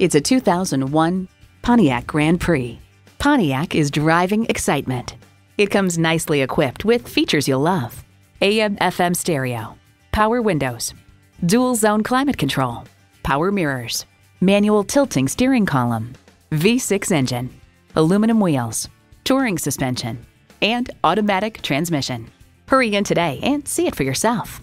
It's a 2001 Pontiac Grand Prix. Pontiac is driving excitement. It comes nicely equipped with features you'll love AM FM stereo, power windows, dual zone climate control, power mirrors, manual tilting steering column, V6 engine, aluminum wheels, touring suspension, and automatic transmission. Hurry in today and see it for yourself.